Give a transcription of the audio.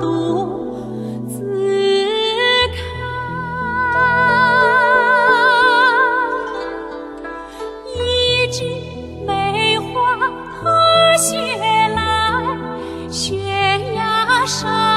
独自开，一枝梅花踏雪来，悬崖上。